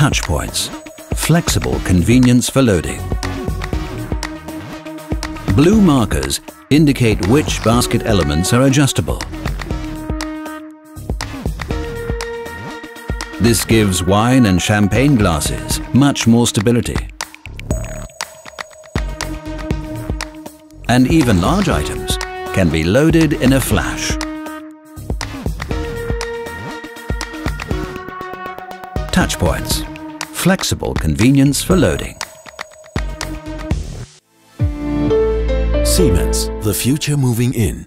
touch points, flexible convenience for loading. Blue markers indicate which basket elements are adjustable. This gives wine and champagne glasses much more stability. And even large items can be loaded in a flash. Touch points. Flexible convenience for loading. Siemens, the future moving in.